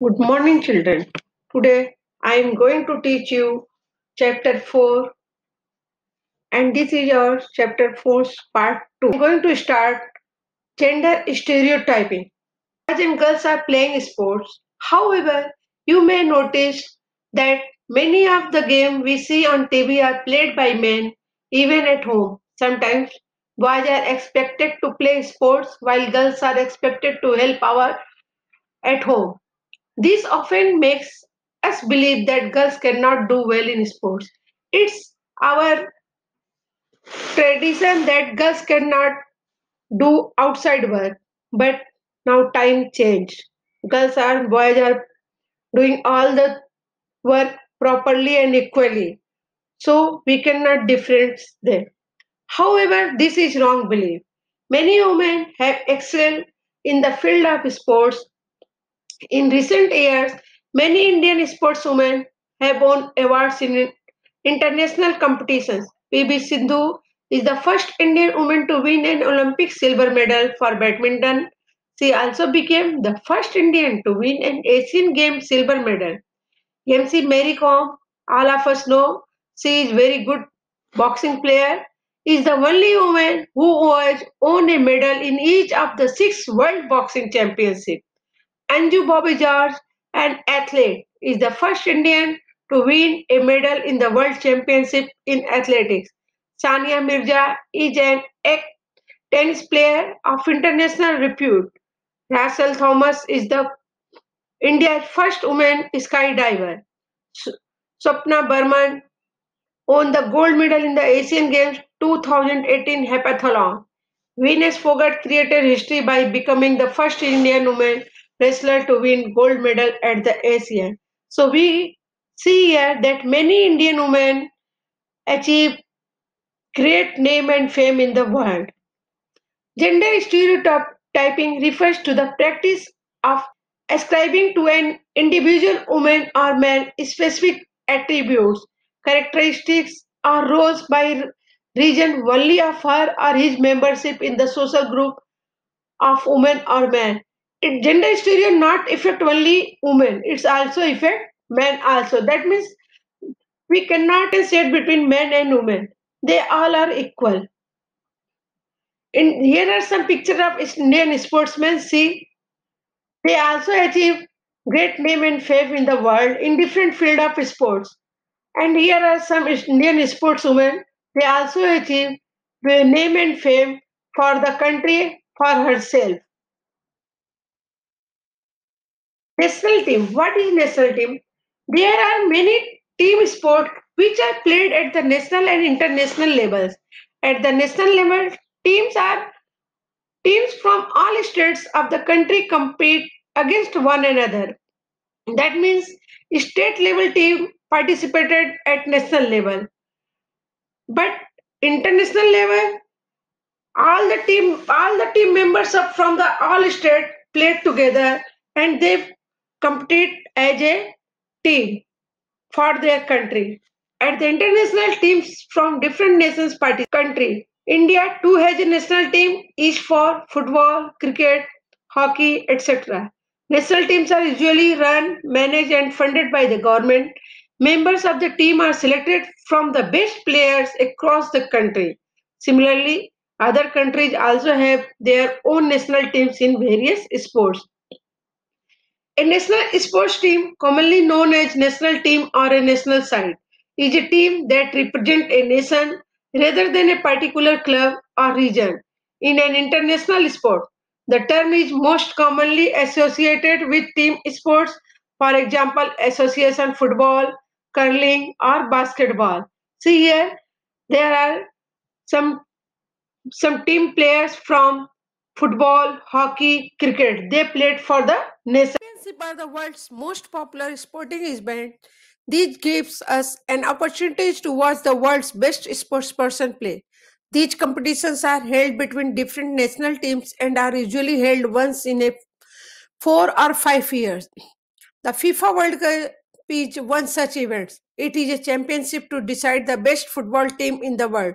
Good morning, children. Today I am going to teach you chapter 4, and this is our chapter 4 part 2. I'm going to start gender stereotyping. Boys and girls are playing sports. However, you may notice that many of the games we see on TV are played by men, even at home. Sometimes boys are expected to play sports while girls are expected to help out at home. This often makes us believe that girls cannot do well in sports. It's our tradition that girls cannot do outside work, but now time changed. Girls and boys are doing all the work properly and equally, so we cannot difference them. However, this is wrong belief. Many women have excelled in the field of sports in recent years, many Indian sportswomen have won awards in international competitions. PV Sindhu is the first Indian woman to win an Olympic silver medal for badminton. She also became the first Indian to win an Asian Games silver medal. MC Mary Kom, all of us know she is very good boxing player, is the only woman who has won a medal in each of the six World Boxing Championships. Anju Bobby George, an athlete, is the first Indian to win a medal in the World Championship in athletics. Sania Mirza is an ex-tennis player of international repute. Rachel Thomas is the India's first woman skydiver. Swapna Barman won the gold medal in the Asian Games 2018 heptathlon. Vinesh Phogat created history by becoming the first Indian woman wrestler to win gold medal at the Asian. So we see here that many Indian women achieve great name and fame in the world. Gender stereotyping refers to the practice of ascribing to an individual woman or man specific attributes, characteristics, or roles by reason only of her or his membership in the social group of women or men it, gender stereo not affect only women it's also affect men also. That means we cannot say between men and women. They all are equal. In here are some picture of indian sportsmen see they also achieve great name and fame in the world in different field of sports. And here are some indian sportswomen. They also achieve name and fame for the country for herself National team. What is national team? There are many team sports which are played at the national and international levels. At the national level, teams are teams from all states of the country compete against one another. That means state level team participated at national level. But international level, all the team all the team members of from the all state played together and they compete as a team for their country. At the international teams from different nations party country, India too has a national team each for football, cricket, hockey, etc. National teams are usually run, managed and funded by the government. Members of the team are selected from the best players across the country. Similarly, other countries also have their own national teams in various sports. A national sports team, commonly known as national team or a national side, is a team that represents a nation rather than a particular club or region. In an international sport, the term is most commonly associated with team sports, for example, association football, curling, or basketball. See here, there are some some team players from football, hockey, cricket. They played for the nation. Are the world's most popular sporting event. This gives us an opportunity to watch the world's best sports person play. These competitions are held between different national teams and are usually held once in a four or five years. The FIFA World Cup is one such event. It is a championship to decide the best football team in the world.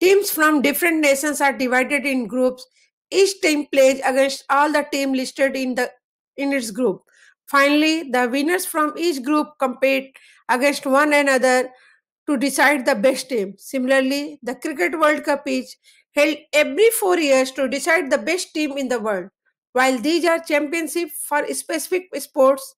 Teams from different nations are divided in groups each team plays against all the team listed in the in its group. Finally, the winners from each group compete against one another to decide the best team. Similarly, the Cricket World Cup is held every four years to decide the best team in the world. While these are championships for specific sports,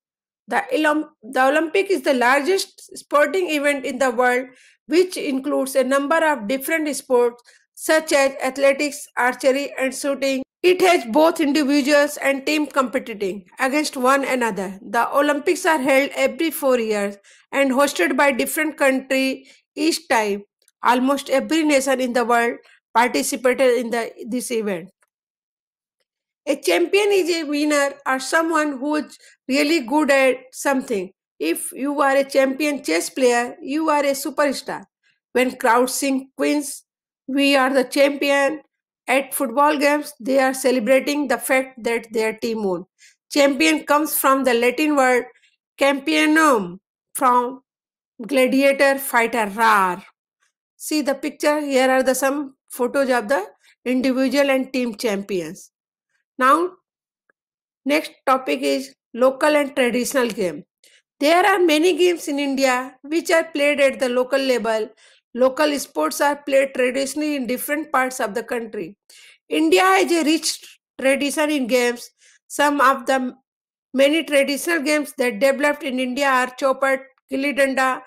the, Olymp- the Olympic is the largest sporting event in the world, which includes a number of different sports such as athletics, archery, and shooting. It has both individuals and team competing against one another. The Olympics are held every four years and hosted by different country each time. Almost every nation in the world participated in the, this event. A champion is a winner or someone who is really good at something. If you are a champion chess player, you are a superstar. When crowds sing Queens, we are the champion. At football games, they are celebrating the fact that their team won. Champion comes from the Latin word campionum, from gladiator fighter rar. See the picture. Here are the some photos of the individual and team champions. Now, next topic is local and traditional game. There are many games in India which are played at the local level. Local sports are played traditionally in different parts of the country. India has a rich tradition in games. Some of the many traditional games that developed in India are chopat, gilli danda,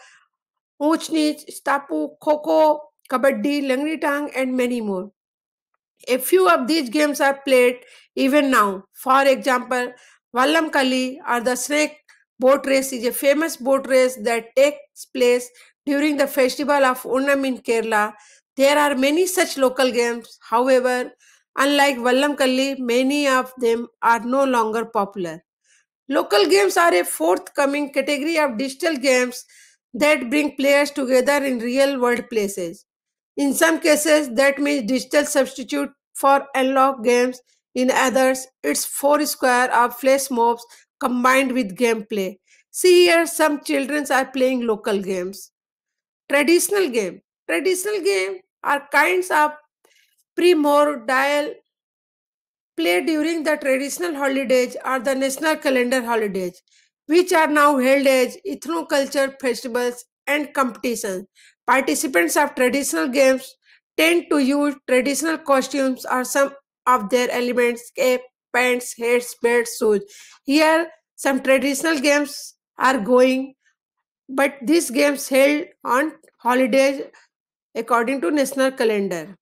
stapu, kho kabaddi, langri tang, and many more. A few of these games are played even now. For example, Vallam Kali or the snake boat race is a famous boat race that takes place during the festival of Onam in Kerala. There are many such local games. However, unlike Vallam Kali, many of them are no longer popular. Local games are a forthcoming category of digital games that bring players together in real world places. In some cases, that means digital substitute for analog games. In others, it's four square of flash mobs combined with gameplay. See here, some children are playing local games. Traditional game. Traditional game are kinds of primordial played during the traditional holidays or the national calendar holidays, which are now held as ethnoculture festivals and competitions. Participants of traditional games tend to use traditional costumes or some of their elements cape, pants, hats, belts, shoes. Here, some traditional games are going, but these games held on holidays according to national calendar.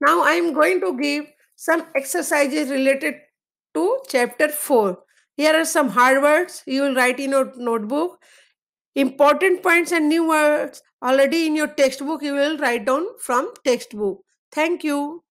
Now I am going to give some exercises related to chapter 4. Here are some hard words you will write in your notebook. Important points and new words already in your textbook you will write down from textbook. Thank you.